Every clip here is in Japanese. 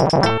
you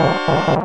you.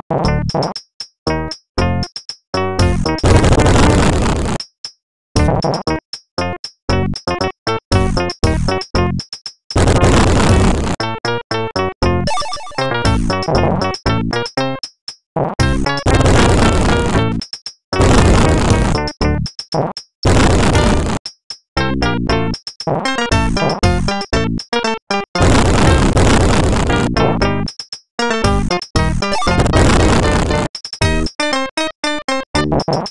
you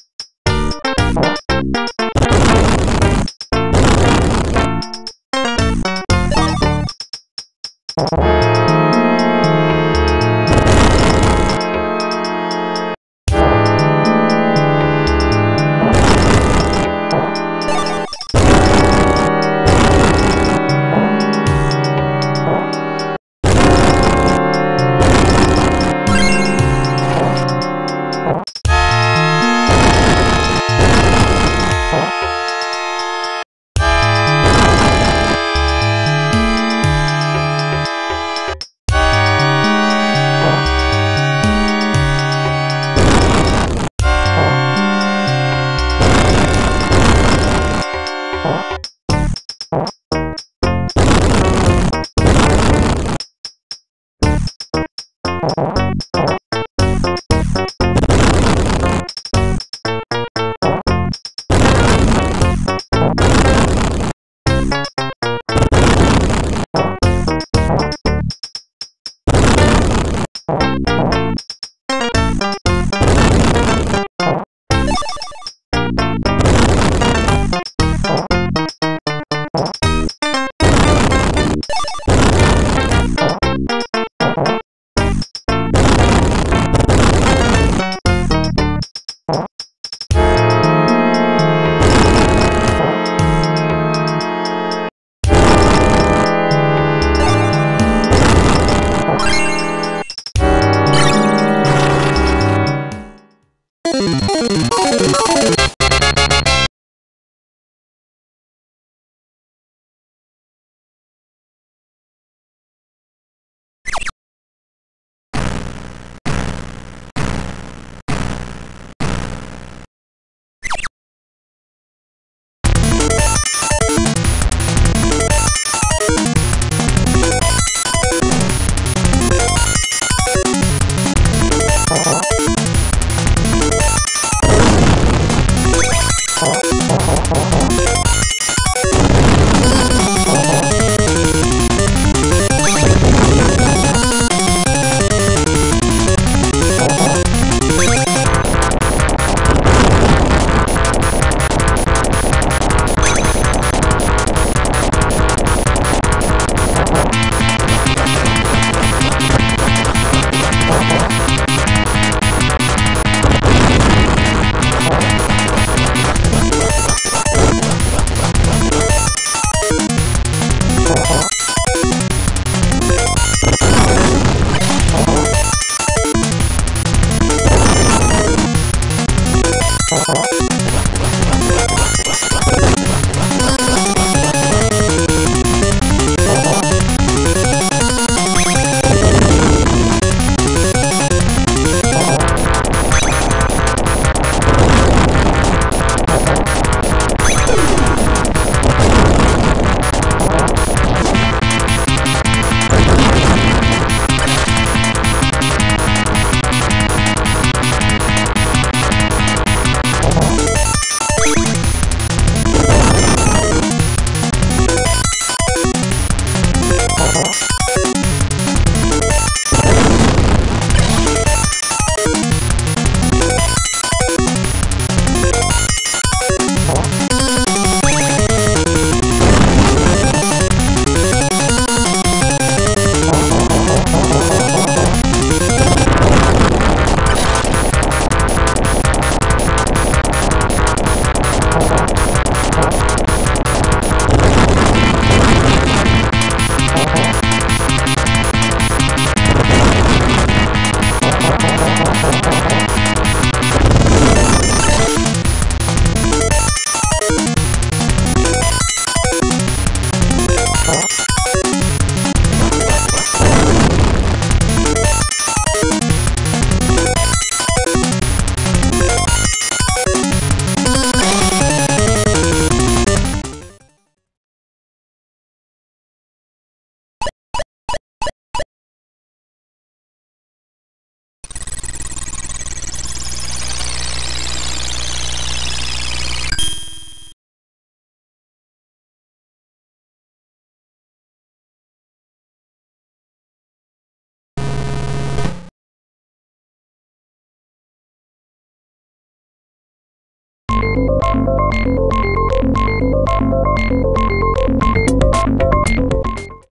Transform.